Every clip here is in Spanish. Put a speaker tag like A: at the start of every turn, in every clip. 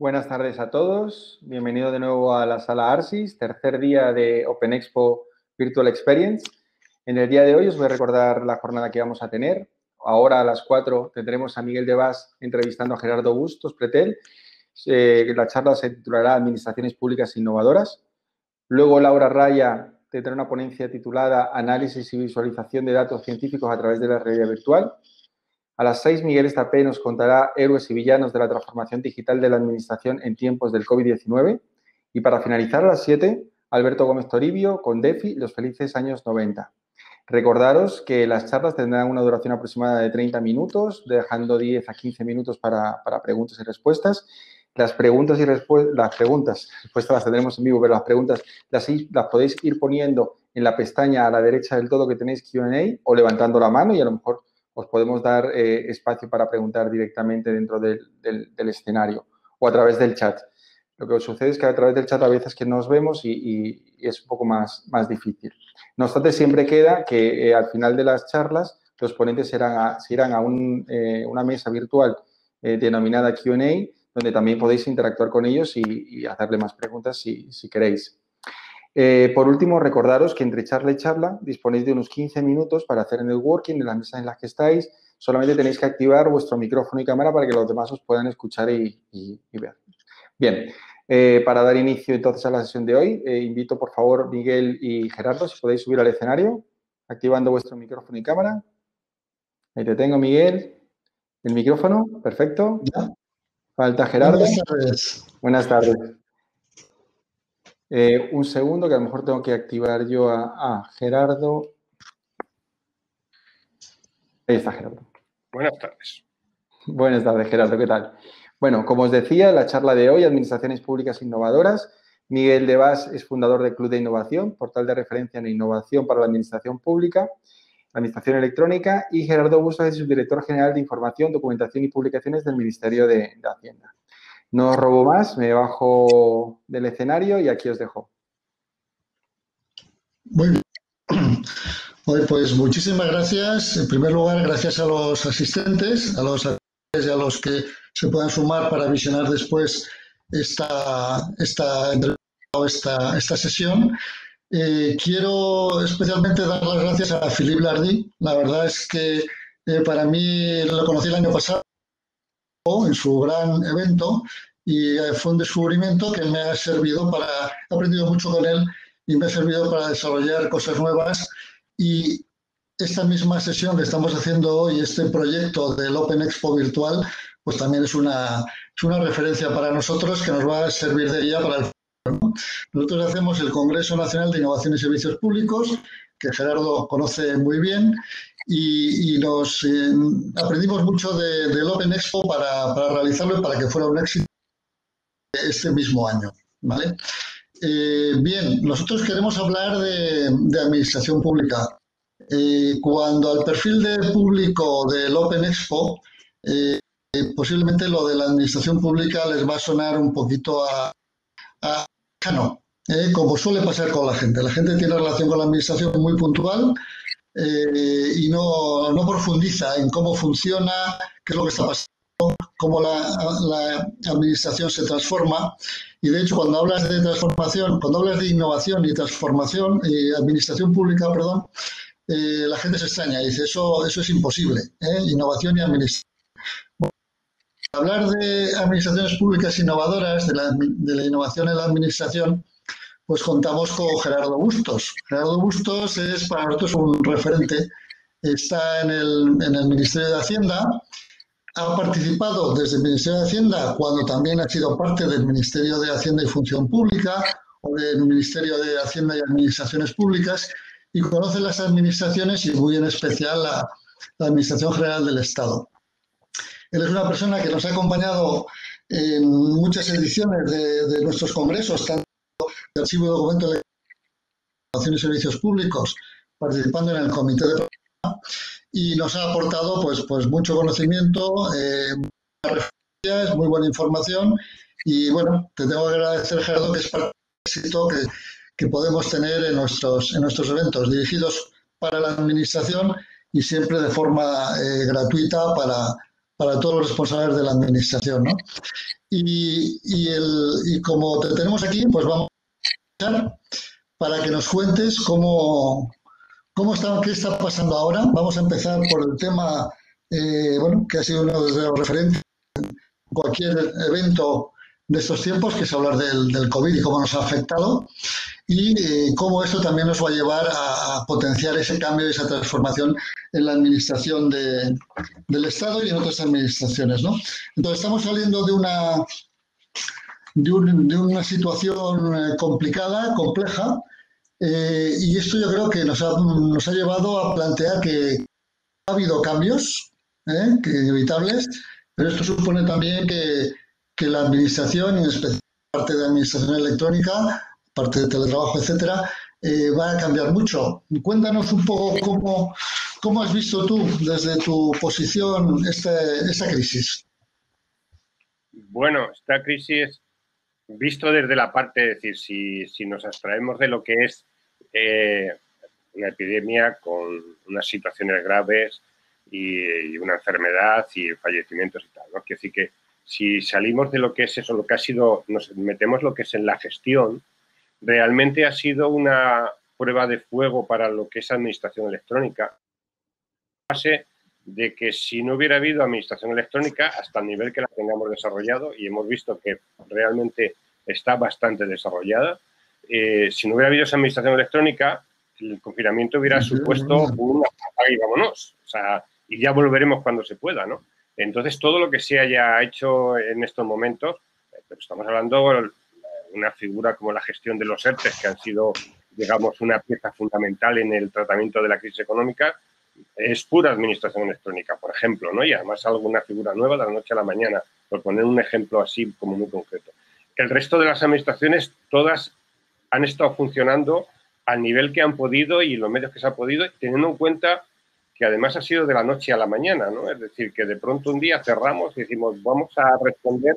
A: Buenas tardes a todos. Bienvenido de nuevo a la sala ARSIS, tercer día de Open Expo Virtual Experience. En el día de hoy os voy a recordar la jornada que vamos a tener. Ahora a las 4 tendremos a Miguel de Vaz entrevistando a Gerardo Bustos Pretel. Eh, la charla se titulará Administraciones Públicas Innovadoras. Luego Laura Raya tendrá una ponencia titulada Análisis y visualización de datos científicos a través de la realidad virtual. A las seis, Miguel Estapé nos contará héroes y villanos de la transformación digital de la administración en tiempos del COVID-19. Y para finalizar, a las siete, Alberto Gómez Toribio con DEFI, los felices años 90. Recordaros que las charlas tendrán una duración aproximada de 30 minutos, dejando 10 a 15 minutos para, preguntas y respuestas. Las preguntas y respuestas, las preguntas, respuestas las tendremos en vivo, pero las preguntas las, las podéis ir poniendo en la pestaña a la derecha del todo que tenéis Q&A o levantando la mano y a lo mejor os podemos dar eh, espacio para preguntar directamente dentro del, escenario o a través del chat. Lo que sucede es que a través del chat a veces que nos vemos y, es un poco más, más difícil. No obstante, siempre queda que eh, al final de las charlas los ponentes se irán a eh, una mesa virtual denominada Q&A, donde también podéis interactuar con ellos y, hacerle más preguntas si queréis. Eh, por último, recordaros que entre charla y charla disponéis de unos 15 minutos para hacer en el working en las mesas en las que estáis. Solamente tenéis que activar vuestro micrófono y cámara para que los demás os puedan escuchar y, ver. Bien, eh, para dar inicio entonces a la sesión de hoy, eh, invito por favor Miguel y Gerardo, si podéis subir al escenario, activando vuestro micrófono y cámara. Ahí te tengo, Miguel. El micrófono, perfecto. Falta Gerardo. Buenas tardes. Buenas tardes. Eh, un segundo, que a lo mejor tengo que activar yo a, Gerardo. Ahí está Gerardo.
B: Buenas tardes.
A: Buenas tardes, Gerardo, ¿qué tal? Bueno, como os decía, la charla de hoy, Administraciones Públicas Innovadoras. Miguel de Vaz es fundador del Club de Innovación, portal de referencia en innovación para la Administración Pública, la Administración Electrónica, y Gerardo Bustos es subdirector general de Información, Documentación y Publicaciones del Ministerio de Hacienda. No os robo más, me bajo del escenario y aquí os dejo.
C: Muy bien. pues muchísimas gracias. En primer lugar, gracias a los asistentes, a los y a los que se puedan sumar para visionar después esta, esta esta, esta sesión. Eh, quiero especialmente dar las gracias a Philippe Lardy. La verdad es que eh, para mí lo conocí el año pasado en su gran evento y eh, fue un descubrimiento que me ha servido para, he aprendido mucho con él y me ha servido para desarrollar cosas nuevas y esta misma sesión que estamos haciendo hoy, este proyecto del Open Expo virtual, pues también es una, es una referencia para nosotros que nos va a servir de guía para el futuro. Nosotros hacemos el Congreso Nacional de Innovación y Servicios Públicos, que Gerardo conoce muy bien, y, nos eh, aprendimos mucho del Open Expo para, para, realizarlo y para que fuera un éxito este mismo año. ¿vale? Eh, bien, nosotros queremos hablar de, administración pública. Eh, cuando al perfil de público del Open Expo, posiblemente lo de la administración pública les va a sonar un poquito a, a como suele pasar con la gente. La gente tiene relación con la administración muy puntual eh, y no, no, profundiza en cómo funciona, qué es lo que está pasando, cómo la, administración se transforma. Y de hecho, cuando hablas de transformación, cuando hablas de innovación y transformación, eh, administración pública, perdón, eh, la gente se extraña y dice, eso, eso es imposible, innovación y administración. hablar de administraciones públicas innovadoras, de la, de la innovación en la administración, pues contamos con Gerardo Bustos. Gerardo Bustos es para nosotros un referente. Está en el, Ministerio de Hacienda, ha participado desde el Ministerio de Hacienda cuando también ha sido parte del Ministerio de Hacienda y Función Pública o del Ministerio de Hacienda y Administraciones Públicas y conoce las administraciones y muy en especial la, Administración General del Estado. Él es una persona que nos ha acompañado en muchas ediciones de nuestros congresos, tanto archivo de documentos de información y servicios públicos, participando en el comité de y nos ha aportado pues, pues mucho conocimiento, eh, muy buena información y bueno, te tengo que agradecer Gerardo que es para el éxito que, que, podemos tener en nuestros, en nuestros eventos dirigidos para la administración y siempre de forma eh, gratuita para, para todos los responsables de la administración. ¿no? Y, el, como te tenemos aquí, pues vamos a para que nos cuentes cómo, cómo está, qué está pasando ahora. Vamos a empezar por el tema, eh, bueno, que ha sido uno de los referentes en cualquier evento de estos tiempos, que es hablar del, del COVID y cómo nos ha afectado y eh, cómo eso también nos va a llevar a, potenciar ese cambio y esa transformación en la administración de, del Estado y en otras administraciones. ¿no? Entonces, estamos saliendo de una, de, una situación eh, complicada, compleja, eh, y esto yo creo que nos ha, nos ha llevado a plantear que ha habido cambios inevitables, pero esto supone también que, que la administración, en especial parte de administración electrónica, parte de teletrabajo, etcétera, eh, va a cambiar mucho. Cuéntanos un poco cómo, cómo has visto tú desde tu posición este, esta crisis.
B: Bueno, esta crisis, visto desde la parte, es decir, si, si nos abstraemos de lo que es eh, una epidemia con unas situaciones graves y, una enfermedad y fallecimientos y tal, ¿no? Quiero decir que si salimos de lo que es eso, lo que ha sido, nos metemos lo que es en la gestión, realmente ha sido una prueba de fuego para lo que es administración electrónica. Base de que si no hubiera habido administración electrónica hasta el nivel que la tengamos desarrollado, y hemos visto que realmente está bastante desarrollada, eh, si no hubiera habido esa administración electrónica, el confinamiento hubiera supuesto una y vámonos. O sea, y ya volveremos cuando se pueda, ¿no? Entonces, todo lo que se haya hecho en estos momentos, eh, pero estamos hablando una figura como la gestión de los ERTES, que han sido, digamos, una pieza fundamental en el tratamiento de la crisis económica, es pura administración electrónica, por ejemplo, ¿no? Y además alguna figura nueva de la noche a la mañana, por poner un ejemplo así como muy concreto. El resto de las administraciones, todas han estado funcionando al nivel que han podido y los medios que se ha podido, teniendo en cuenta que además ha sido de la noche a la mañana, ¿no? Es decir, que de pronto un día cerramos y decimos, vamos a responder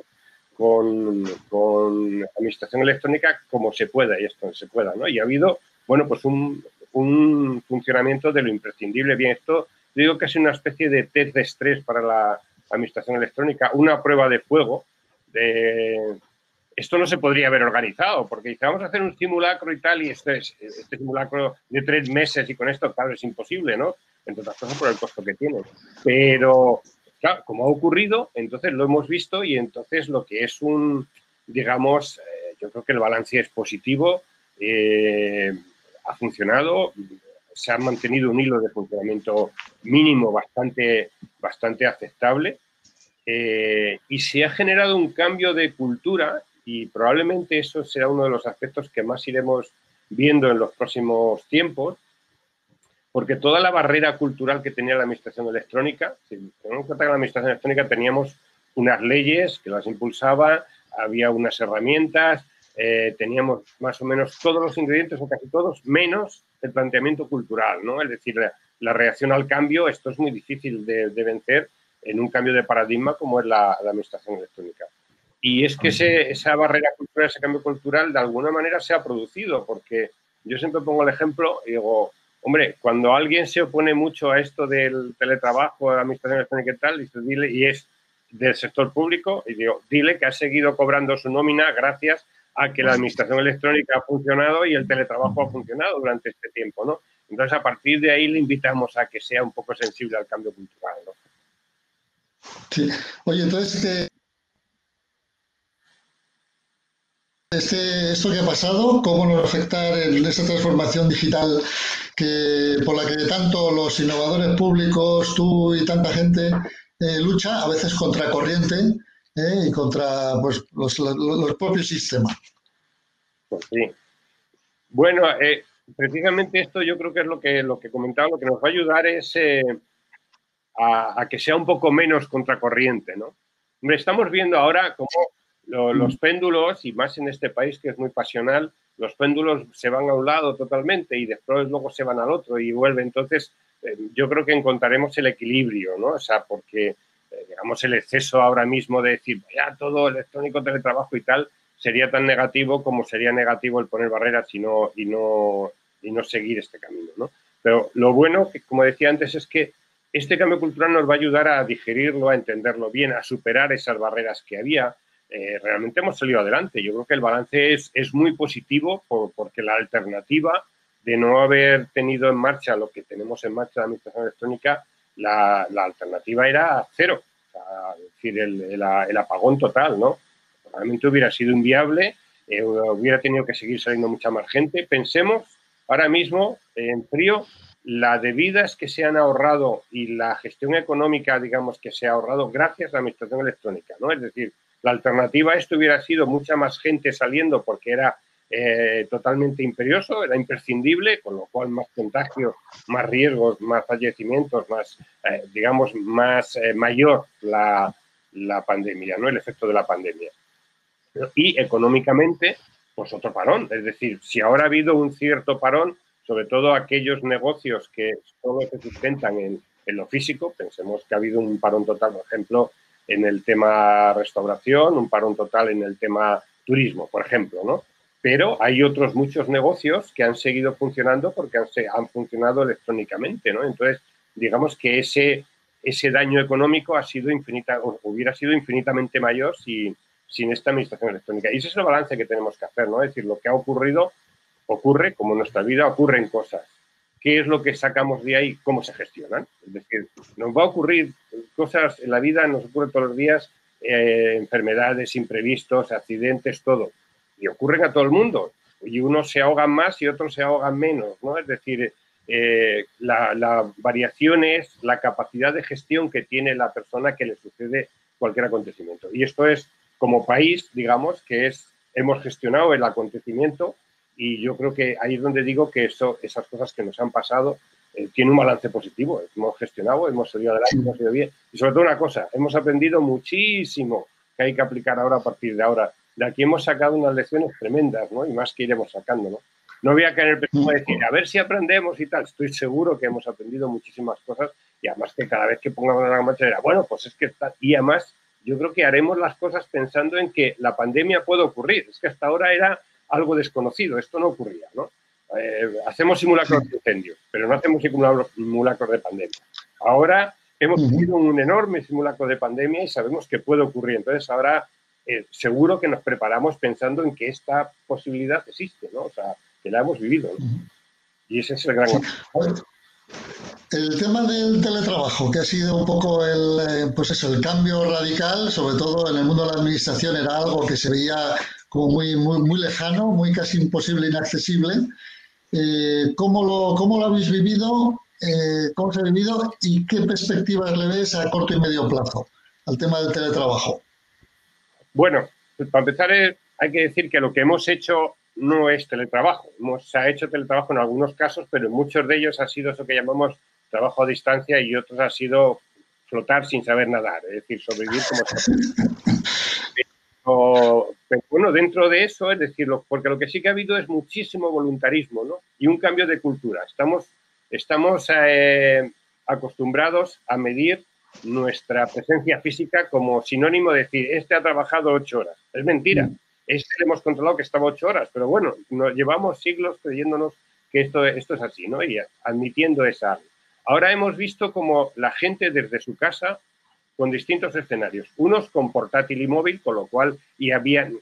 B: con, con, administración electrónica como se pueda y esto se pueda, ¿no? Y ha habido, bueno, pues un, un funcionamiento de lo imprescindible. Bien, esto digo que es una especie de test de estrés para la administración electrónica, una prueba de fuego. De... Esto no se podría haber organizado, porque dice, vamos a hacer un simulacro y tal, y este, este simulacro de tres meses y con esto, claro, es imposible, ¿no? Entre otras cosas por el costo que tiene. Pero Claro, como ha ocurrido, entonces lo hemos visto y entonces lo que es un, digamos, eh, yo creo que el balance es positivo, eh, ha funcionado, se ha mantenido un hilo de funcionamiento mínimo bastante, bastante aceptable eh, y se ha generado un cambio de cultura y probablemente eso será uno de los aspectos que más iremos viendo en los próximos tiempos, porque toda la barrera cultural que tenía la administración electrónica, tenemos en cuenta que la administración electrónica teníamos unas leyes que las impulsaba, había unas herramientas, eh, teníamos más o menos todos los ingredientes, o casi todos, menos el planteamiento cultural, ¿no? Es decir, la, reacción al cambio, esto es muy difícil de, vencer en un cambio de paradigma como es la, administración electrónica. Y es que esa barrera cultural, ese cambio cultural, de alguna manera se ha producido, porque yo siempre pongo el ejemplo digo, Hombre, cuando alguien se opone mucho a esto del teletrabajo, de la administración electrónica y tal, dice, dile, y es del sector público, y digo, dile que ha seguido cobrando su nómina gracias a que la administración electrónica ha funcionado y el teletrabajo ha funcionado durante este tiempo, ¿no? Entonces, a partir de ahí le invitamos a que sea un poco sensible al cambio cultural, ¿no?
C: Sí. Oye, entonces, Este, esto que ha pasado, cómo nos va a afectar en esta transformación digital que, por la que tanto los innovadores públicos, tú y tanta gente eh, lucha, a veces contra corriente eh, y contra pues, los, propios sistemas.
B: Pues sí. Bueno, eh, precisamente esto yo creo que es lo que, lo que comentaba, lo que nos va a ayudar es a, a, que sea un poco menos contracorriente, ¿no? Estamos viendo ahora cómo los péndulos, y más en este país que es muy pasional, los péndulos se van a un lado totalmente y después luego se van al otro y vuelven. Entonces, eh, yo creo que encontraremos el equilibrio, ¿no? O sea, porque, eh, digamos, el exceso ahora mismo de decir, ya todo electrónico, teletrabajo y tal, sería tan negativo como sería negativo el poner barreras y no, y no, y no seguir este camino, ¿no? Pero lo bueno, que, como decía antes, es que este cambio cultural nos va a ayudar a digerirlo, a entenderlo bien, a superar esas barreras que había, eh, realmente hemos salido adelante. Yo creo que el balance es, es muy positivo porque la alternativa de no haber tenido en marcha lo que tenemos en marcha la administración electrónica, la, alternativa era cero, es decir, el, el, apagón total, ¿no? Realmente hubiera sido inviable, eh, hubiera tenido que seguir saliendo mucha más gente. Pensemos ahora mismo en frío la de vidas que se han ahorrado y la gestión económica, digamos, que se ha ahorrado gracias a la administración electrónica, ¿no? Es decir, la alternativa a esto hubiera sido mucha más gente saliendo porque era eh, totalmente imperioso, era imprescindible, con lo cual más contagios, más riesgos, más fallecimientos, más, eh, digamos, más eh, mayor la, la, pandemia, ¿no? El efecto de la pandemia. Y económicamente, pues otro parón. Es decir, si ahora ha habido un cierto parón, sobre todo aquellos negocios que solo se sustentan en, en lo físico, pensemos que ha habido un parón total, por ejemplo, en el tema restauración, un parón total en el tema turismo, por ejemplo, ¿no? Pero hay otros muchos negocios que han seguido funcionando porque han, han funcionado electrónicamente, ¿no? Entonces, digamos que ese, ese daño económico ha sido infinita, hubiera sido infinitamente mayor si, sin esta administración electrónica. Y ese es el balance que tenemos que hacer, ¿no? Es decir, lo que ha ocurrido ocurre, como en nuestra vida ocurren cosas. ¿Qué es lo que sacamos de ahí? ¿Cómo se gestionan? Es decir, nos va a ocurrir cosas en la vida, nos ocurre todos los días, eh, enfermedades, imprevistos, accidentes, todo y ocurren a todo el mundo. Y unos se ahogan más y otros se ahogan menos, ¿no? Es decir, eh, la, variación es la capacidad de gestión que tiene la persona que le sucede cualquier acontecimiento. Y esto es, como país, digamos, que es, hemos gestionado el acontecimiento y yo creo que ahí es donde digo que eso, esas cosas que nos han pasado eh, tienen un balance positivo. Hemos gestionado, hemos salido adelante, hemos ido bien. Y sobre todo una cosa, hemos aprendido muchísimo que hay que aplicar ahora a partir de ahora de aquí hemos sacado unas lecciones tremendas, ¿no? Y más que iremos sacando, ¿no? No voy a caer en el decir, a ver si aprendemos y tal. Estoy seguro que hemos aprendido muchísimas cosas y además que cada vez que pongamos la marcha era, bueno, pues es que está... Y además yo creo que haremos las cosas pensando en que la pandemia puede ocurrir. Es que hasta ahora era algo desconocido, esto no ocurría, ¿no? Eh, hacemos simulacros de incendios, pero no hacemos simulacros de pandemia. Ahora hemos tenido un enorme simulacro de pandemia y sabemos que puede ocurrir. Entonces ahora eh, seguro que nos preparamos pensando en que esta posibilidad existe, ¿no? O sea, que la hemos vivido. Y ese es el gran...
C: El tema del teletrabajo, que ha sido un poco el, eh, pues eso, el cambio radical, sobre todo en el mundo de la administración, era algo que se veía como muy, muy, muy lejano, muy casi imposible, inaccesible. Eh, ¿cómo, lo, ¿Cómo lo habéis vivido? ¿Cómo se ha vivido? ¿Y qué perspectivas le ves a corto y medio plazo al tema del teletrabajo?
B: Bueno, pues para empezar eh, hay que decir que lo que hemos hecho no es teletrabajo. se ha hecho teletrabajo en algunos casos, pero en muchos de ellos ha sido eso que llamamos trabajo a distancia y otros ha sido flotar sin saber nadar, es decir, sobrevivir como pero, bueno, dentro de eso, es decir, porque lo que sí que ha habido es muchísimo voluntarismo ¿no? y un cambio de cultura. Estamos, estamos eh, acostumbrados a medir nuestra presencia física como sinónimo de decir, este ha trabajado ocho horas. Es mentira. Mm. Este le hemos controlado que estaba ocho horas, pero bueno, nos llevamos siglos creyéndonos que esto, esto es así, ¿no? Y admitiendo esa. Ahora hemos visto como la gente desde su casa, con distintos escenarios, unos con portátil y móvil, con lo cual, y habían,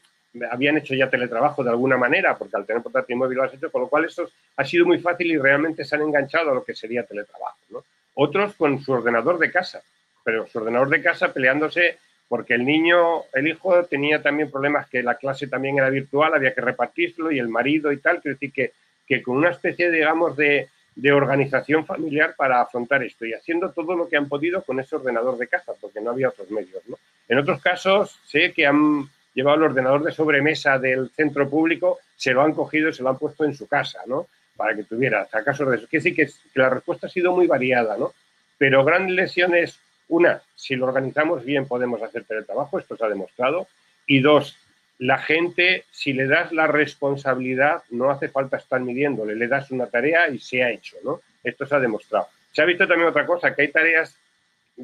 B: habían hecho ya teletrabajo de alguna manera, porque al tener portátil y móvil lo has hecho, con lo cual eso ha sido muy fácil y realmente se han enganchado a lo que sería teletrabajo, ¿no? Otros con su ordenador de casa, pero su ordenador de casa peleándose porque el niño, el hijo tenía también problemas que la clase también era virtual, había que repartirlo y el marido y tal, quiero decir que, que con una especie, digamos, de, de organización familiar para afrontar esto y haciendo todo lo que han podido con ese ordenador de casa, porque no había otros medios. ¿no? En otros casos, sé que han llevado el ordenador de sobremesa del centro público, se lo han cogido y se lo han puesto en su casa, ¿no? Para que tuviera casos de eso. Quiere decir que, que la respuesta ha sido muy variada, ¿no? Pero grandes lesiones una, si lo organizamos bien podemos hacer teletrabajo, esto se ha demostrado. Y dos, la gente, si le das la responsabilidad, no hace falta estar midiéndole, le das una tarea y se ha hecho, ¿no? Esto se ha demostrado. Se ha visto también otra cosa, que hay tareas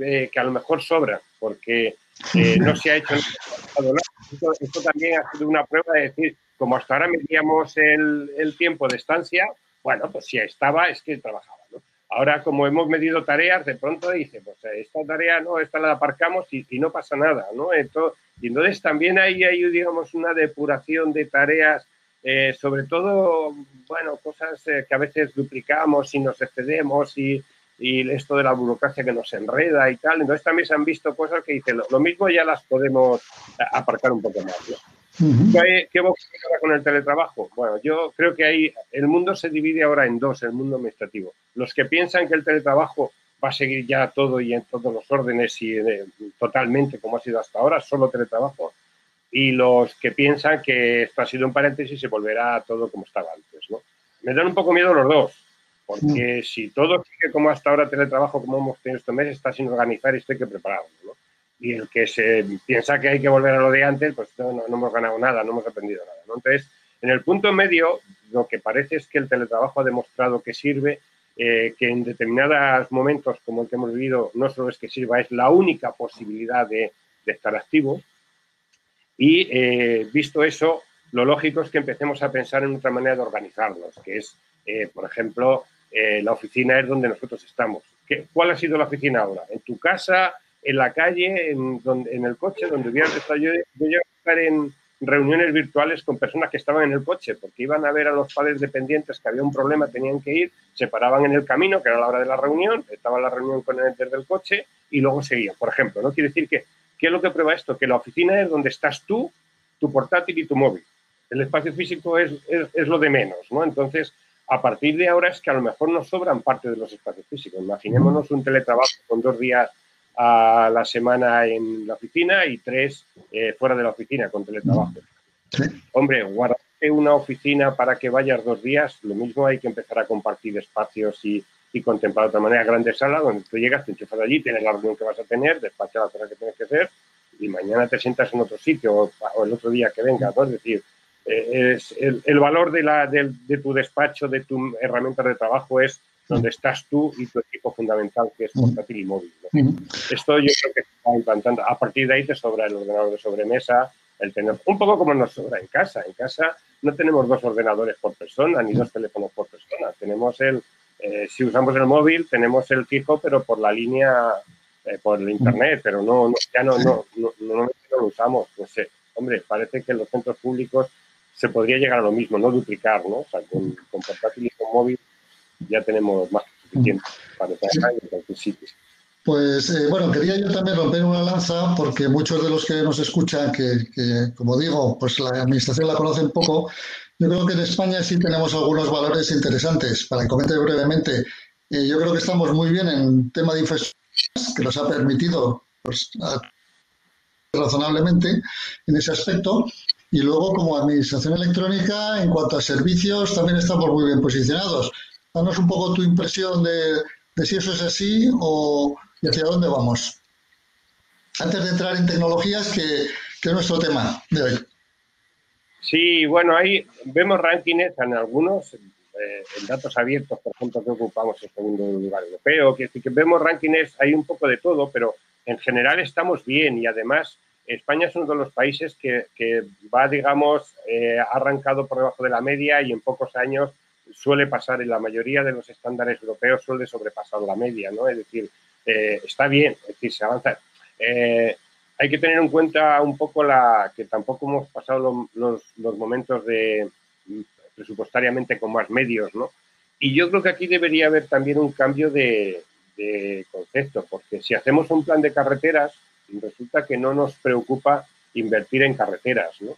B: eh, que a lo mejor sobran, porque eh, no se ha hecho nada. Esto, esto, también ha sido una prueba de decir, como hasta ahora medíamos el, el tiempo de estancia, bueno, pues si estaba, es que trabajaba, ¿no? Ahora, como hemos medido tareas, de pronto dice, pues esta tarea no, esta la aparcamos y, no pasa nada, ¿no? Esto, Y entonces también hay, hay digamos, una depuración de tareas, eh, sobre todo, bueno, cosas eh, que a veces duplicamos y nos excedemos y, y, esto de la burocracia que nos enreda y tal. Entonces también se han visto cosas que dicen, lo, mismo ya las podemos aparcar un poco más. ¿no? ¿Qué, ¿Qué ahora con el teletrabajo? Bueno, yo creo que ahí el mundo se divide ahora en dos, el mundo administrativo. Los que piensan que el teletrabajo va a seguir ya todo y en todos los órdenes y eh, totalmente como ha sido hasta ahora, solo teletrabajo. Y los que piensan que esto ha sido un paréntesis y se volverá todo como estaba antes. ¿no? Me dan un poco miedo los dos, porque si todo sigue como hasta ahora teletrabajo, como hemos tenido este mes, está sin organizar y esto hay que prepararlo. ¿no? Y el que se piensa que hay que volver a lo de antes, pues no, no, hemos ganado nada, no hemos aprendido nada. ¿no? Entonces, en el punto medio, lo que parece es que el teletrabajo ha demostrado que sirve eh, que en determinados momentos como el que hemos vivido no solo es que sirva, es la única posibilidad de, estar activo. Y eh, visto eso, lo lógico es que empecemos a pensar en otra manera de organizarnos, que es, eh, por ejemplo, la oficina es donde nosotros estamos. ¿Qué, ¿Cuál ha sido la oficina ahora? ¿En tu casa? ¿En la calle? ¿En, donde, en el coche? donde hubieras estado? Yo, yo a estar en, reuniones virtuales con personas que estaban en el coche, porque iban a ver a los padres dependientes que había un problema, tenían que ir, se paraban en el camino, que era la hora de la reunión, estaba la reunión con el desde el coche y luego seguían. Por ejemplo, ¿no? Quiere decir que, ¿qué es lo que prueba esto? Que la oficina es donde estás tú, tu portátil y tu móvil. El espacio físico es, es, lo de menos, ¿no? Entonces, a partir de ahora es que a lo mejor nos sobran parte de los espacios físicos. Imaginémonos un teletrabajo con dos días a la semana en la oficina y tres eh, fuera de la oficina con teletrabajo. Hombre, guardarte una oficina para que vayas dos días, lo mismo hay que empezar a compartir espacios y, y contemplar de otra manera grandes salas donde tú llegas, te enchufas allí, tienes la reunión que vas a tener, despachas la cosa que tienes que hacer y mañana te sientas en otro sitio o, el otro día que venga, ¿no? Es decir, eh, es el, el, valor de, la, de, de tu despacho, de tu herramienta de trabajo es donde estás tú y tu equipo fundamental, que es portátil y móvil. Esto yo creo que se está implantando. A partir de ahí te sobra el ordenador de sobremesa, el tener, un poco como nos sobra en casa. En casa no tenemos dos ordenadores por persona, ni dos teléfonos por persona. Tenemos el, eh, si usamos el móvil, tenemos el fijo, pero por la línea, eh, por el internet, pero no, ya no, no, no, no, lo usamos. No sé, hombre, parece que en los centros públicos se podría llegar a lo mismo, no duplicar, ¿no? O sea, con, con portátil y con móvil ya tenemos más que suficiente para trabajar en cualquier sitio.
C: Pues eh, bueno, quería yo también romper una lanza porque muchos de los que nos escuchan, que, que, como digo, pues la administración la conocen poco, yo creo que en España sí tenemos algunos valores interesantes. Para que comente brevemente, eh, yo creo que estamos muy bien en tema de infraestructuras, que nos ha permitido pues, razonablemente en ese aspecto. Y luego, como administración electrónica, en cuanto a servicios, también estamos muy bien posicionados. Danos un poco tu impresión de, si eso es así o hacia dónde vamos. Antes de entrar en tecnologías, que, es nuestro tema de hoy.
B: Sí, bueno, ahí vemos rankings en algunos, eh, en datos abiertos, por ejemplo, que ocupamos el segundo lugar europeo, que, vemos rankings, hay un poco de todo, pero en general estamos bien y además España es uno de los países que, va, digamos, eh, arrancado por debajo de la media y en pocos años suele pasar, en la mayoría de los estándares europeos suele sobrepasar la media, ¿no? Es decir, eh, está bien, es decir, se avanza. Eh, hay que tener en cuenta un poco la que tampoco hemos pasado lo, los, los, momentos de presupuestariamente con más medios, ¿no? Y yo creo que aquí debería haber también un cambio de concepto, porque si hacemos un plan de carreteras, resulta que no nos preocupa invertir en carreteras, ¿no?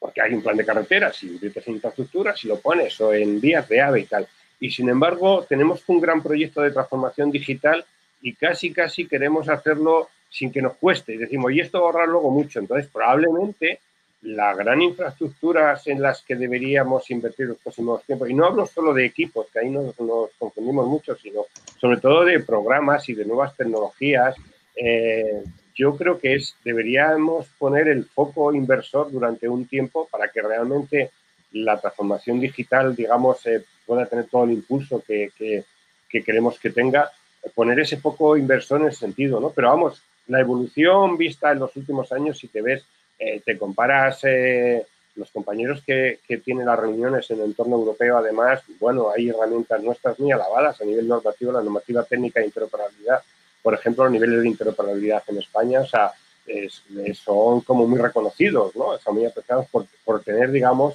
B: Porque hay un plan de carreteras, si inviertes en infraestructura, si lo pones, o en vías de AVE y tal. Y sin embargo, tenemos un gran proyecto de transformación digital y casi, casi queremos hacerlo sin que nos cueste. Y decimos, y esto va luego mucho. Entonces, probablemente la gran infraestructuras en las que deberíamos invertir los próximos tiempos, y no hablo solo de equipos, que ahí nos, nos confundimos mucho, sino sobre todo de programas y de nuevas tecnologías, eh, yo creo que es, deberíamos poner el foco inversor durante un tiempo para que realmente la transformación digital, digamos, eh, pueda tener todo el impulso que, que, que, queremos que tenga, poner ese foco inversor en ese sentido, ¿no? Pero vamos, la evolución vista en los últimos años, si te ves, eh, te comparas eh, los compañeros que, que, tienen las reuniones en el entorno europeo, además, bueno, hay herramientas nuestras muy alabadas a nivel normativo, la normativa técnica de interoperabilidad por ejemplo, los niveles de interoperabilidad en España. O sea, son como muy reconocidos, ¿no? Son muy apreciados por, por tener, digamos,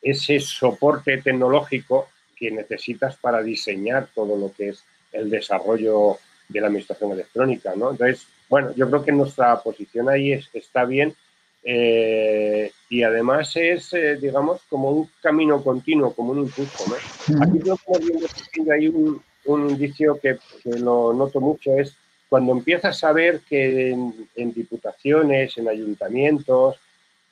B: ese soporte tecnológico que necesitas para diseñar todo lo que es el desarrollo de la administración electrónica, ¿no? Entonces, bueno, yo creo que nuestra posición ahí está bien eh, y además es, eh, digamos, como un camino continuo, como un impulso, ¿no? Aquí yo como viendo, hay un, un indicio que, lo noto mucho, es cuando empiezas a ver que en, diputaciones, en ayuntamientos,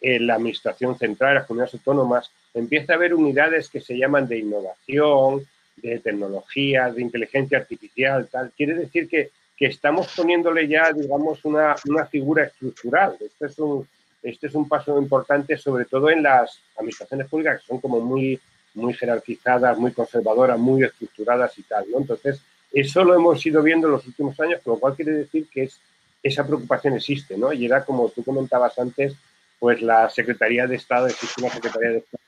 B: en la administración central, las comunidades autónomas, empieza a haber unidades que se llaman de innovación, de tecnología, de inteligencia artificial, tal. Quiere decir que, que estamos poniéndole ya, digamos, una, una figura estructural. Este es, un, este es un paso importante, sobre todo en las administraciones públicas, que son como muy, muy jerarquizadas, muy conservadoras, muy estructuradas y tal. ¿no? Entonces, eso lo hemos ido viendo en los últimos años, con lo cual quiere decir que es, esa preocupación existe, ¿no? Y era como tú comentabas antes, pues la Secretaría de Estado, existe una Secretaría de Estado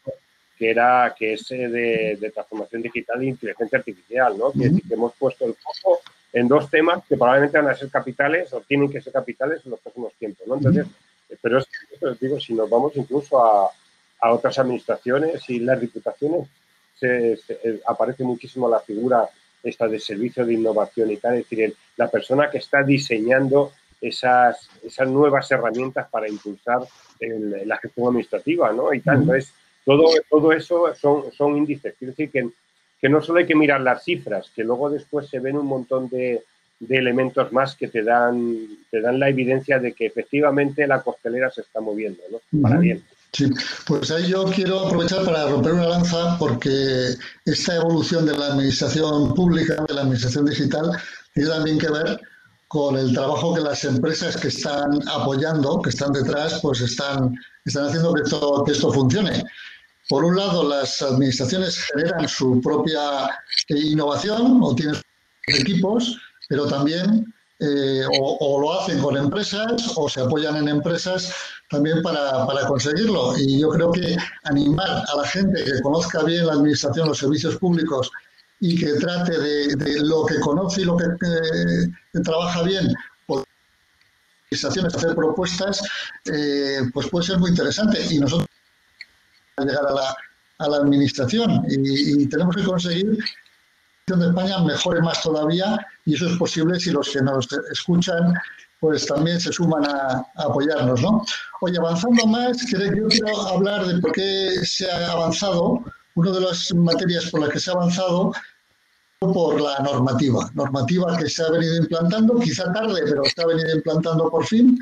B: que era que es eh, de, transformación digital e inteligencia artificial, ¿no? que, hemos puesto el foco en dos temas que probablemente van a ser capitales o tienen que ser capitales en los próximos tiempos, ¿no? Entonces, pero es que, digo, si nos vamos incluso a, a otras administraciones y las diputaciones, se, eh, aparece muchísimo la figura esta de servicio de innovación y tal, es decir, la persona que está diseñando esas, esas nuevas herramientas para impulsar la gestión administrativa, ¿no? Y tal, entonces, todo, todo eso son, son índices. Quiere decir que, que no solo hay que mirar las cifras, que luego después se ven un montón de, de elementos más que te dan, te dan la evidencia de que efectivamente la costelera se está moviendo, ¿no? Para bien.
C: Sí, pues ahí yo quiero aprovechar para romper una lanza porque esta evolución de la administración pública, de la administración digital, tiene también que ver con el trabajo que las empresas que están apoyando, que están detrás, pues están, están haciendo que esto, que esto funcione. Por un lado, las administraciones generan su propia innovación o tienen equipos, pero también eh, o, lo hacen con empresas o se apoyan en empresas también para, para, conseguirlo. Y yo creo que animar a la gente que conozca bien la administración, los servicios públicos y que trate de, lo que conoce y lo que, trabaja bien, pues, administraciones hacer propuestas, eh, pues puede ser muy interesante. Y nosotros llegar a la, a la administración y, y tenemos que conseguir de España mejore más todavía y eso es posible si los que nos escuchan pues también se suman a, apoyarnos, ¿no? Oye, avanzando más, yo quiero hablar de por qué se ha avanzado. Una de las materias por las que se ha avanzado por la normativa, normativa que se ha venido implantando, quizá tarde, pero se ha venido implantando por fin,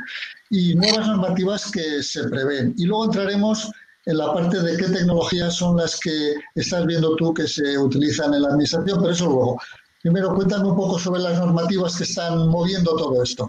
C: y nuevas normativas que se prevén. Y luego entraremos en la parte de qué tecnologías son las que estás viendo tú que se utilizan en la administración, pero eso luego. Primero, cuéntame un poco sobre las normativas que están moviendo todo esto.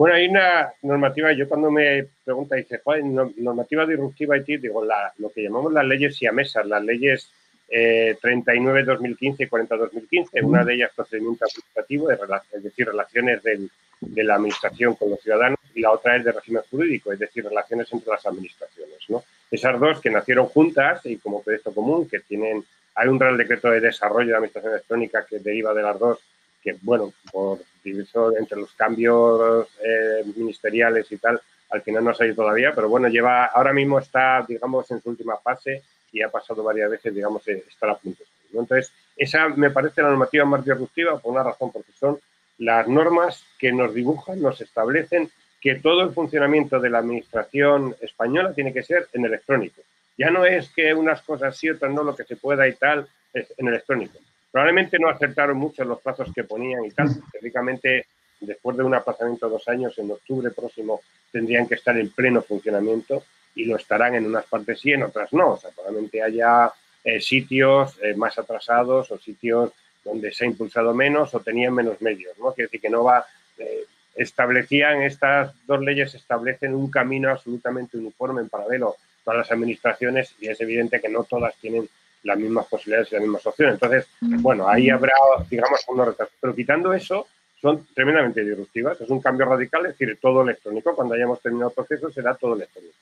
B: Bueno, hay una normativa, yo cuando me pregunta, dice, ¿cuál normativa disruptiva IT? Digo, la, lo que llamamos las leyes siamesas, las leyes 39-2015 y 40-2015, una de ellas procedimiento administrativo, es decir, relaciones del, de la administración con los ciudadanos, y la otra es de régimen jurídico, es decir, relaciones entre las administraciones. ¿no? Esas dos que nacieron juntas y como proyecto común, que tienen, hay un Real Decreto de Desarrollo de la Administración Electrónica que deriva de las dos, que, bueno, por entre los cambios eh, ministeriales y tal, al final no ha salido todavía, pero bueno, lleva, ahora mismo está, digamos, en su última fase y ha pasado varias veces, digamos, eh, estar a punto. Entonces, esa me parece la normativa más disruptiva por una razón, porque son las normas que nos dibujan, nos establecen que todo el funcionamiento de la administración española tiene que ser en electrónico. Ya no es que unas cosas sí, otras no, lo que se pueda y tal, es en electrónico. Probablemente no acertaron mucho los plazos que ponían y tal. Teóricamente, después de un aplazamiento de dos años, en octubre próximo, tendrían que estar en pleno funcionamiento y lo estarán en unas partes sí, en otras no. O sea, probablemente haya eh, sitios eh, más atrasados o sitios donde se ha impulsado menos o tenían menos medios. ¿no? Quiere decir que no va. Eh, establecían, estas dos leyes establecen un camino absolutamente uniforme en paralelo todas las administraciones y es evidente que no todas tienen las mismas posibilidades y las mismas opciones. Entonces, bueno, ahí habrá, digamos, unos retrasos. Pero quitando eso, son tremendamente disruptivas. Es un cambio radical, es decir, todo electrónico. Cuando hayamos terminado el proceso será todo electrónico.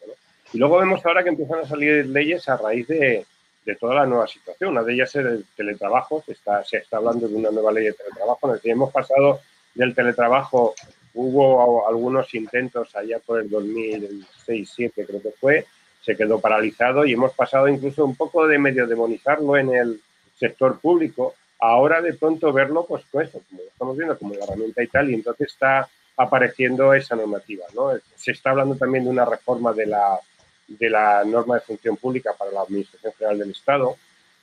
B: Y luego vemos ahora que empiezan a salir leyes a raíz de, de toda la nueva situación. Una de ellas es el teletrabajo, se está, se está hablando de una nueva ley de teletrabajo. hemos pasado del teletrabajo hubo algunos intentos allá por el 2006-2007 creo que fue, se quedó paralizado y hemos pasado incluso un poco de medio demonizarlo en el sector público, ahora de pronto verlo pues, pues como estamos viendo como la herramienta y tal, y entonces está apareciendo esa normativa. ¿no? Se está hablando también de una reforma de la, de la norma de función pública para la Administración General del Estado,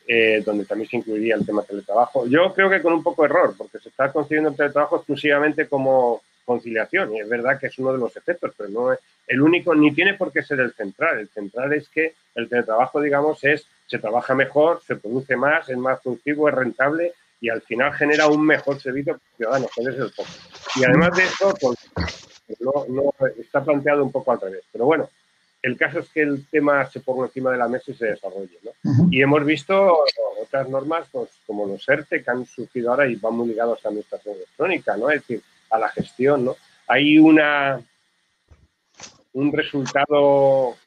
B: eh, donde también se incluiría el tema teletrabajo. Yo creo que con un poco de error, porque se está concibiendo el teletrabajo exclusivamente como conciliación, y es verdad que es uno de los efectos, pero no es el único, ni tiene por qué ser el central. El central es que el teletrabajo, digamos, es se trabaja mejor, se produce más, es más productivo, es rentable y al final genera un mejor servicio para los ciudadanos, que es el foco. Y además de eso, pues, no, está planteado un poco al revés. Pero bueno, el caso es que el tema se ponga encima de la mesa y se desarrolle. ¿no? Y hemos visto otras normas, pues, como los ERTE, que han surgido ahora y van muy ligados a la administración electrónica, ¿no? es decir, a la gestión. ¿no? Hay una, un resultado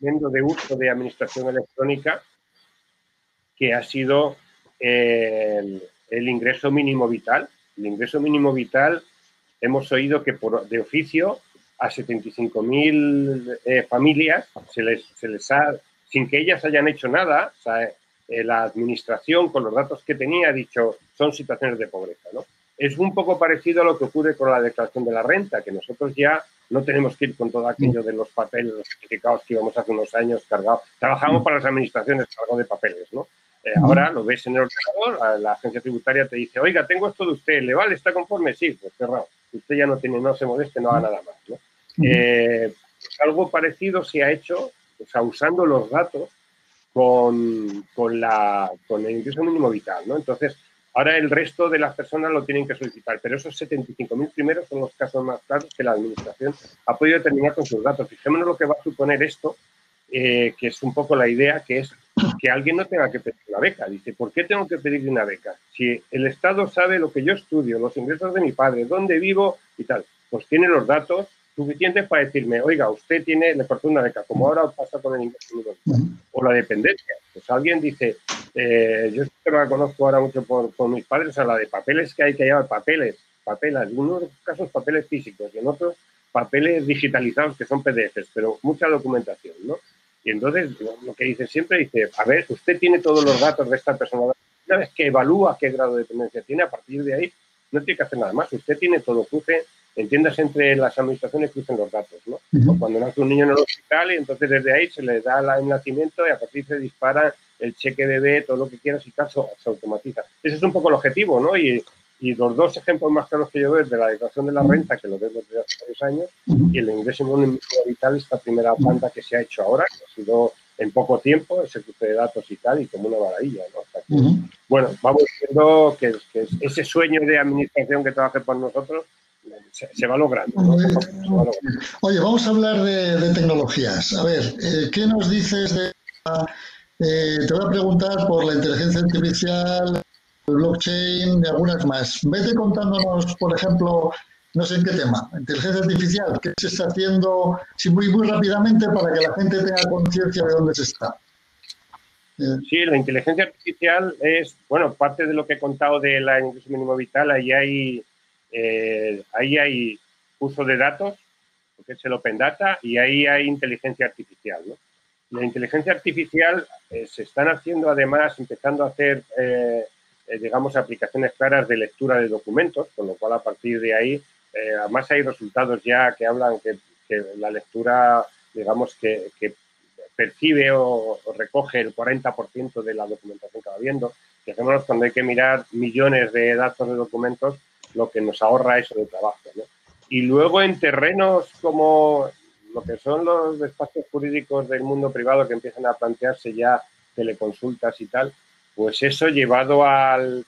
B: de uso de administración electrónica que ha sido el, ingreso mínimo vital. El ingreso mínimo vital, hemos oído que por, de oficio a 75.000 eh, familias se les, se les ha, sin que ellas hayan hecho nada, eh, la administración con los datos que tenía ha dicho son situaciones de pobreza. ¿no? Es un poco parecido a lo que ocurre con la declaración de la renta, que nosotros ya no tenemos que ir con todo aquello de los papeles, los certificados que íbamos hace unos años cargados. Trabajamos para las administraciones cargados de papeles, ¿no? Eh, ahora lo ves en el ordenador, la agencia tributaria te dice, oiga, tengo esto de usted, ¿le vale? ¿Está conforme? Sí, pues cerrado. Usted ya no tiene, no se moleste, no haga nada más, ¿no? Eh, pues algo parecido se ha hecho, o sea, usando los datos con, con, la, con el ingreso mínimo vital, ¿no? Entonces, Ahora el resto de las personas lo tienen que solicitar, pero esos 75.000 primeros son los casos más claros que la Administración ha podido determinar con sus datos. Fijémonos lo que va a suponer esto, eh, que es un poco la idea, que es que alguien no tenga que pedir una beca. Dice, ¿por qué tengo que pedir una beca? Si el Estado sabe lo que yo estudio, los ingresos de mi padre, dónde vivo y tal, pues tiene los datos suficientes para decirme, oiga, usted tiene, le cortó una beca, como ahora pasa con el ingreso o la dependencia. Pues alguien dice, eh, yo la conozco ahora mucho por, mis padres, o sea, la de papeles que hay que llevar, papeles, papeles, en unos casos papeles físicos y en otros papeles digitalizados que son PDFs, pero mucha documentación, ¿no? Y entonces lo que dice siempre, dice, a ver, usted tiene todos los datos de esta persona, una vez que evalúa qué grado de dependencia tiene, a partir de ahí no tiene que hacer nada más, usted tiene todo, cruce, entiendas entre las administraciones crucen los datos, ¿no? Cuando nace un niño en el hospital y entonces desde ahí se le da el nacimiento y a partir se dispara el cheque bebé, todo lo que quieras y caso se automatiza. Ese es un poco el objetivo, ¿no? Y, y los dos ejemplos más claros que yo veo es de la declaración de la renta, que lo veo desde hace varios años, y el ingreso mínimo vital, esta primera planta que se ha hecho ahora, que ha sido en poco tiempo, ese cruce de datos y tal, y como una maravilla, ¿no? Bueno, vamos viendo que, que, ese sueño de administración que trabaje por nosotros se, va logrando.
C: Oye, vamos a hablar de, tecnologías. A ver, eh, ¿qué nos dices de... Eh, te voy a preguntar por la inteligencia artificial, el blockchain y algunas más. Vete contándonos, por ejemplo, no sé en qué tema, inteligencia artificial, qué se está haciendo, muy, muy rápidamente para que la gente tenga conciencia de dónde se está.
B: Eh, sí, la inteligencia artificial es, bueno, parte de lo que he contado de la ingreso mínimo vital, ahí hay, eh, ahí hay uso de datos, que es el Open Data, y ahí hay inteligencia artificial, ¿no? La inteligencia artificial eh, se están haciendo además, empezando a hacer, eh, digamos, aplicaciones claras de lectura de documentos, con lo cual a partir de ahí, además hay resultados ya que hablan que, la lectura, digamos, que, percibe o, recoge el 40% de la documentación que va viendo. Fijémonos cuando hay que mirar millones de datos de documentos, lo que nos ahorra eso de trabajo. Y luego en terrenos como lo que son los espacios jurídicos del mundo privado que empiezan a plantearse ya teleconsultas y tal, pues eso llevado al,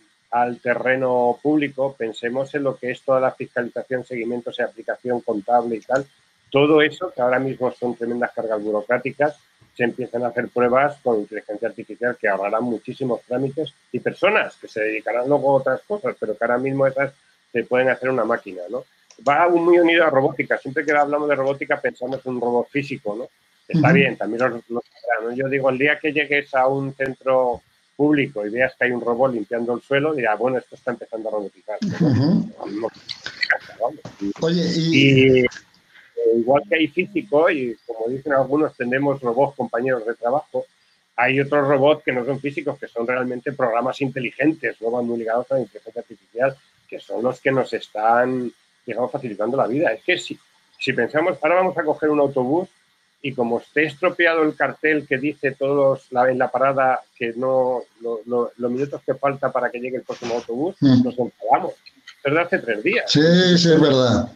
B: terreno público, pensemos en lo que es toda la fiscalización, seguimiento y aplicación contable y tal. Todo eso, que ahora mismo son tremendas cargas burocráticas, se empiezan a hacer pruebas con inteligencia artificial que ahorrarán muchísimos trámites y personas que se dedicarán luego a otras cosas, pero que ahora mismo esas se pueden hacer una máquina, ¿no? va muy unido a robótica. Siempre que hablamos de robótica pensamos en un robot físico, ¿no? Está bien, también lo, Yo digo, el día que llegues a un centro público y veas que hay un robot limpiando el suelo, dirá, bueno, esto está empezando a robotizar. Oye, y... Eh, igual que hay físico, y como dicen algunos, tenemos robots compañeros de trabajo, hay otros robots que no son físicos, que son realmente programas inteligentes, no van muy ligados a la inteligencia artificial, que son los que nos están, digamos, facilitando la vida. Es que si, si pensamos, ahora vamos a coger un autobús y como esté estropeado el cartel que dice todos la, en la parada que no los minutos que falta para que llegue el próximo autobús, mm. nos enfadamos. Pero hace tres días.
C: Sí, sí, es verdad.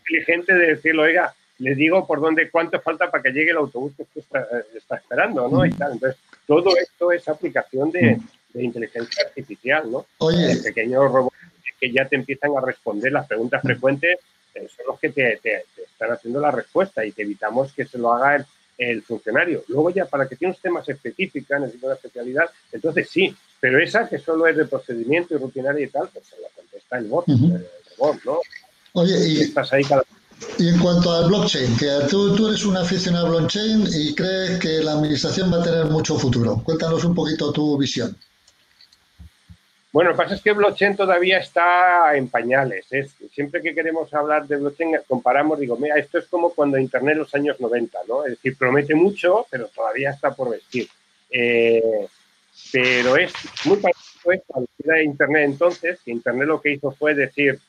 B: Inteligente de decirlo, oiga, le digo por dónde, cuánto falta para que llegue el autobús que usted está, esperando, ¿no? Y tal. Entonces, todo esto es aplicación de, inteligencia artificial, ¿no?
C: Oye.
B: pequeños robots que ya te empiezan a responder las preguntas frecuentes eh, son los que te, están haciendo la respuesta y que evitamos que se lo haga el, funcionario. Luego ya para que tiene un tema específica, necesita una especialidad, entonces sí, pero esa que solo es de procedimiento y rutinaria y tal, pues se la contesta el bot, el robot, ¿no?
C: Oye, y, estás ahí cada... y en cuanto al blockchain, que tú, tú eres un aficionado a blockchain y crees que la administración va a tener mucho futuro. Cuéntanos un poquito tu visión.
B: Bueno, lo que pasa es que blockchain todavía está en pañales. Es, siempre que queremos hablar de blockchain, comparamos, digo, mira, esto es como cuando Internet en los años 90, ¿no? Es decir, promete mucho, pero todavía está por vestir. Eh, pero es muy parecido a la de Internet entonces, que Internet lo que hizo fue decir,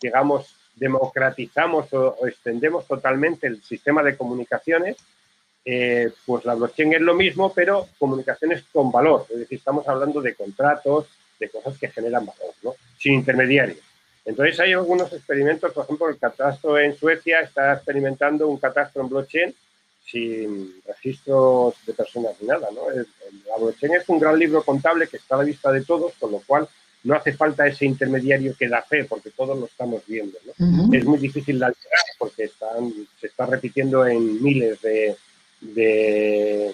B: digamos, democratizamos o extendemos totalmente el sistema de comunicaciones eh, pues la blockchain es lo mismo, pero comunicaciones con valor. Es decir, estamos hablando de contratos, de cosas que generan valor, ¿no? Sin intermediarios. Entonces hay algunos experimentos, por ejemplo, el catastro en Suecia está experimentando un catastro en blockchain sin registros de personas ni nada, ¿no? La blockchain es un gran libro contable que está a la vista de todos, con lo cual no hace falta ese intermediario que da fe, porque todos lo estamos viendo. ¿no? Es muy difícil de alterar porque están, se está repitiendo en miles de, de,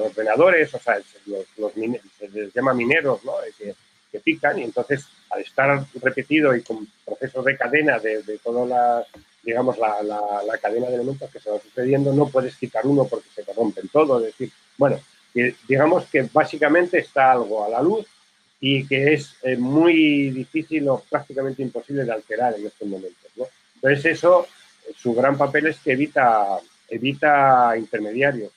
B: ordenadores, o sea, los, se les llama mineros, ¿no? que, pican y entonces al estar repetido y con procesos de cadena de, toda la, digamos, la, cadena de elementos que se van sucediendo, no puedes quitar uno porque se corrompen todo. Es decir, bueno, digamos que básicamente está algo a la luz y que es eh, muy difícil o prácticamente imposible de alterar en estos momentos. ¿no? Entonces eso, su gran papel es que evita evita intermediarios.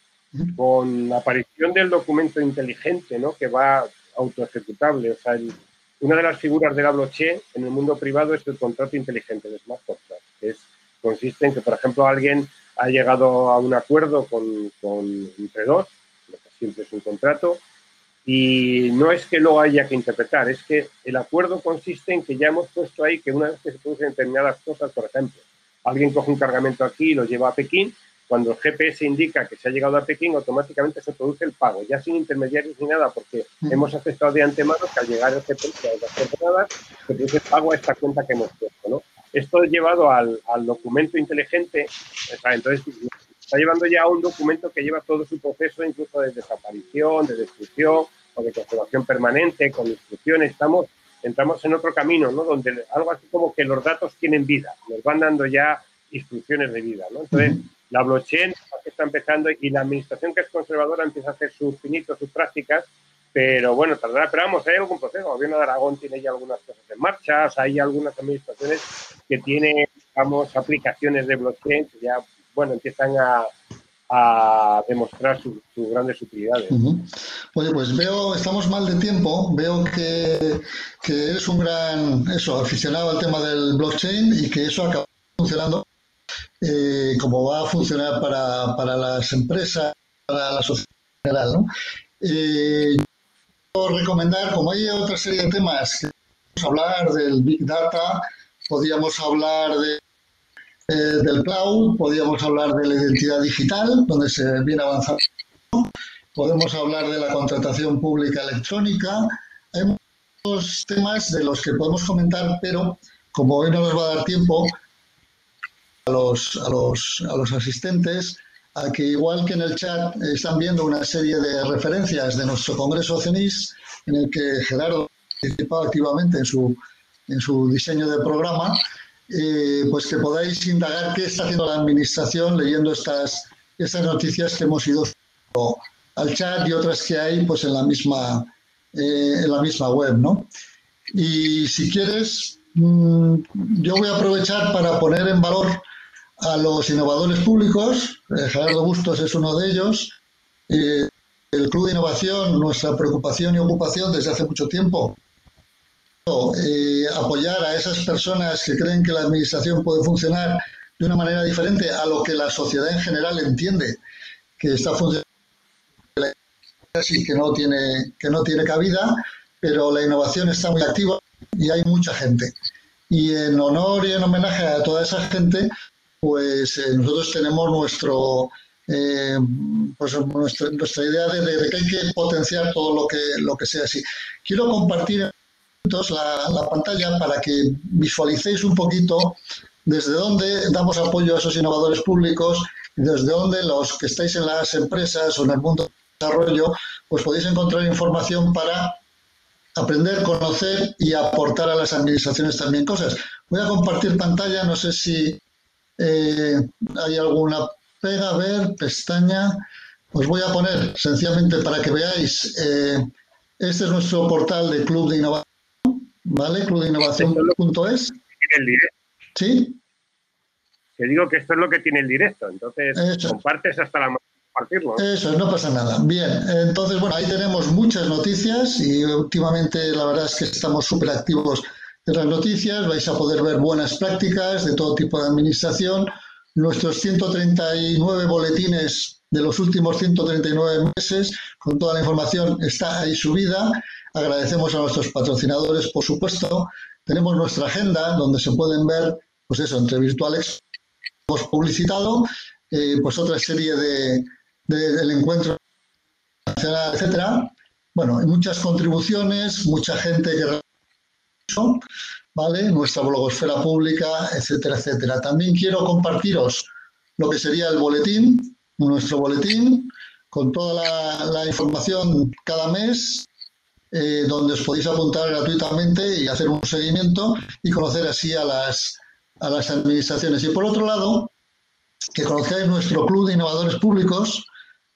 B: Con la aparición del documento inteligente, ¿no? que va autoejecutable, o sea, una de las figuras de la blockchain en el mundo privado es el contrato inteligente de smart contract, que es, consiste en que, por ejemplo, alguien ha llegado a un acuerdo con, con entre dos, lo que siempre es un contrato, y no es que lo haya que interpretar, es que el acuerdo consiste en que ya hemos puesto ahí que una vez que se producen determinadas cosas, por ejemplo, alguien coge un cargamento aquí y lo lleva a Pekín, cuando el GPS indica que se ha llegado a Pekín, automáticamente se produce el pago, ya sin intermediarios ni nada, porque mm. hemos aceptado de antemano que al llegar el GPS a las coordenadas, se produce el pago a esta cuenta que hemos puesto. ¿no? Esto llevado al, documento inteligente, entonces está llevando ya a un documento que lleva todo su proceso, incluso de desaparición, de destrucción o de conservación permanente, con instrucciones. Estamos, entramos en otro camino, ¿no? donde algo así como que los datos tienen vida, nos van dando ya instrucciones de vida. ¿no? Entonces, la blockchain está empezando y la administración que es conservadora empieza a hacer sus finitos, sus prácticas, pero bueno, tardará, pero vamos, hay algún proceso. El gobierno de Aragón tiene ya algunas cosas en marcha, hay algunas administraciones que tienen, digamos, aplicaciones de blockchain que ya, bueno, empiezan a, demostrar sus grandes utilidades.
C: Oye, pues veo, estamos mal de tiempo, veo que, que eres un gran eso, aficionado al tema del blockchain y que eso acaba funcionando eh, va a funcionar para, para, las empresas, para la sociedad en general. ¿no? Eh, recomendar, como hay otra serie de temas, que podemos hablar del Big Data, podríamos hablar de, eh, del cloud, podríamos hablar de la identidad digital, donde se viene avanzando, podemos hablar de la contratación pública electrónica. Hay muchos temas de los que podemos comentar, pero como hoy no nos va a dar tiempo, a los, a los, a los asistentes a que igual que en el chat están viendo una serie de referencias de nuestro Congreso CENIS en el que Gerardo participado activamente en su, en su diseño de programa, eh, pues que podáis indagar qué está haciendo la Administración leyendo estas, estas noticias que hemos ido al chat y otras que hay pues en la misma, eh, en la misma web, ¿no? Y si quieres, mm, yo voy a aprovechar para poner en valor a los innovadores públicos. Eh, Gerardo Bustos es uno de ellos. Eh, el Club de Innovación, nuestra preocupación y ocupación desde hace mucho tiempo, apoyar a esas personas que creen que la administración puede funcionar de una manera diferente a lo que la sociedad en general entiende que está funcionando y que no tiene, que no tiene cabida, pero la innovación está muy activa y hay mucha gente. Y en honor y en homenaje a toda esa gente, pues eh, nosotros tenemos nuestro, eh, pues nuestra, nuestra idea de, que hay que potenciar todo lo que, lo que sea así. Quiero compartir la, la pantalla para que visualicéis un poquito desde dónde damos apoyo a esos innovadores públicos, desde dónde los que estáis en las empresas o en el mundo desarrollo, pues podéis encontrar información para aprender, conocer y aportar a las administraciones también cosas. Voy a compartir pantalla, no sé si eh, hay alguna pega, a ver, pestaña. Os voy a poner sencillamente para que veáis, eh, este es nuestro portal de Club de Innovación, ¿vale? Clubdeinnovación.es.
B: ¿Sí? Te digo que esto es lo que tiene el directo, entonces compartes hasta la
C: eso, no pasa nada. Bien, entonces, bueno, ahí tenemos muchas noticias y últimamente la verdad es que estamos súper activos en las noticias. Vais a poder ver buenas prácticas de todo tipo de administración. Nuestros 139 boletines de los últimos 139 meses, con toda la información, está ahí subida. Agradecemos a nuestros patrocinadores, por supuesto. Tenemos nuestra agenda donde se pueden ver, pues eso, entre virtuales hemos publicitado, eh, pues otra serie de, del encuentro nacional, etcétera. Bueno, muchas contribuciones, mucha gente que Nuestra blogosfera pública, etcétera, etcétera. También quiero compartiros lo que sería el boletín, nuestro boletín, con toda la, información cada mes, eh, donde os podéis apuntar gratuitamente y hacer un seguimiento y conocer así a las, a las administraciones. Y por otro lado, que conozcáis nuestro club de innovadores públicos,